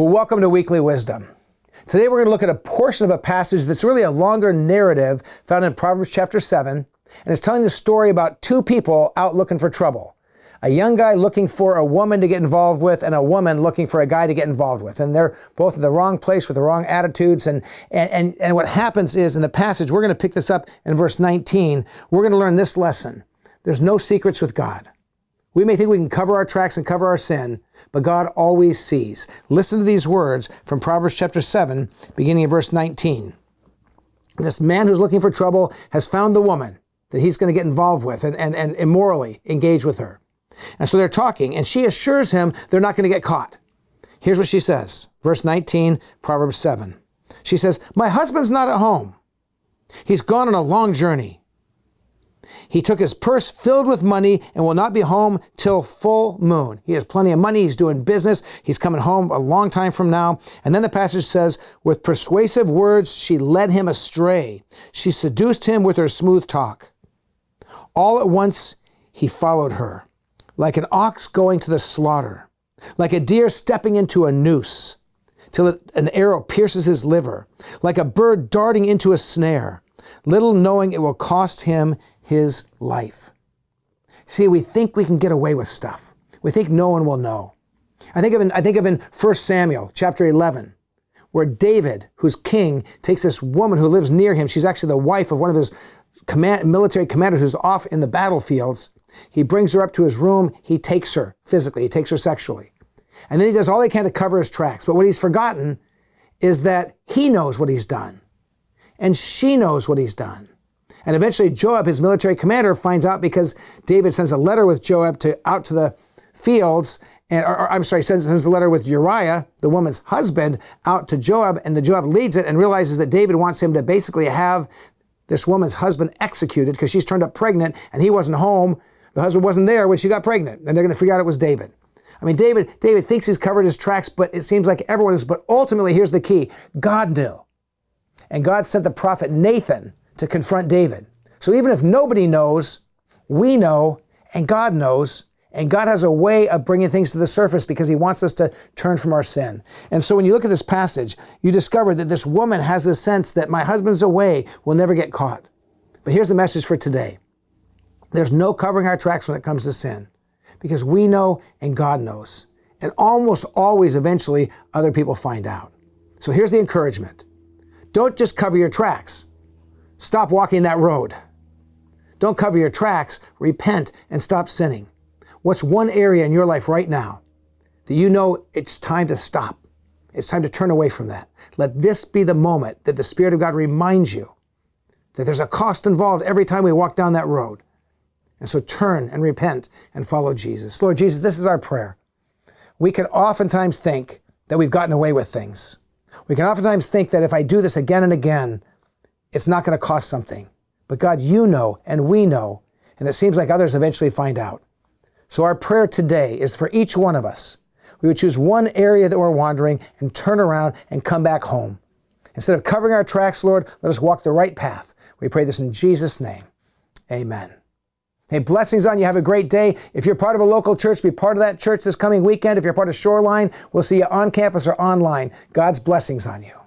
Well, welcome to Weekly Wisdom. Today we're going to look at a portion of a passage that's really a longer narrative found in Proverbs chapter 7, and it's telling the story about two people out looking for trouble. A young guy looking for a woman to get involved with, and a woman looking for a guy to get involved with. And they're both in the wrong place with the wrong attitudes. And, and, and, and what happens is in the passage, we're going to pick this up in verse 19, we're going to learn this lesson. There's no secrets with God. We may think we can cover our tracks and cover our sin, but God always sees. Listen to these words from Proverbs chapter 7, beginning in verse 19. This man who's looking for trouble has found the woman that he's going to get involved with and, and, and immorally engage with her. And so they're talking, and she assures him they're not going to get caught. Here's what she says, verse 19, Proverbs 7. She says, My husband's not at home. He's gone on a long journey. He took his purse filled with money and will not be home till full moon. He has plenty of money. He's doing business. He's coming home a long time from now. And then the passage says, with persuasive words, she led him astray. She seduced him with her smooth talk. All at once, he followed her, like an ox going to the slaughter, like a deer stepping into a noose, till an arrow pierces his liver, like a bird darting into a snare, little knowing it will cost him his life. See, we think we can get away with stuff. We think no one will know. I think of in, I think of in 1 Samuel chapter 11, where David, who's king, takes this woman who lives near him. She's actually the wife of one of his command, military commanders who's off in the battlefields. He brings her up to his room. He takes her physically. He takes her sexually. And then he does all he can to cover his tracks. But what he's forgotten is that he knows what he's done. And she knows what he's done. And eventually Joab, his military commander, finds out because David sends a letter with Joab to out to the fields, and or, or, I'm sorry, sends, sends a letter with Uriah, the woman's husband, out to Joab, and the Joab leads it and realizes that David wants him to basically have this woman's husband executed because she's turned up pregnant and he wasn't home. The husband wasn't there when she got pregnant, and they're going to figure out it was David. I mean, David, David thinks he's covered his tracks, but it seems like everyone is. But ultimately, here's the key: God knew, and God sent the prophet Nathan to confront David. So even if nobody knows, we know, and God knows, and God has a way of bringing things to the surface because He wants us to turn from our sin. And so when you look at this passage, you discover that this woman has a sense that my husband's away, will never get caught. But here's the message for today there's no covering our tracks when it comes to sin because we know and God knows. And almost always, eventually, other people find out. So here's the encouragement don't just cover your tracks. Stop walking that road. Don't cover your tracks. Repent and stop sinning. What's one area in your life right now that you know it's time to stop? It's time to turn away from that. Let this be the moment that the Spirit of God reminds you that there's a cost involved every time we walk down that road. And so turn and repent and follow Jesus. Lord Jesus, this is our prayer. We can oftentimes think that we've gotten away with things. We can oftentimes think that if I do this again and again, it's not going to cost something. But God, you know, and we know, and it seems like others eventually find out. So our prayer today is for each one of us. We would choose one area that we're wandering and turn around and come back home. Instead of covering our tracks, Lord, let us walk the right path. We pray this in Jesus' name. Amen. Hey, blessings on you. Have a great day. If you're part of a local church, be part of that church this coming weekend. If you're part of Shoreline, we'll see you on campus or online. God's blessings on you.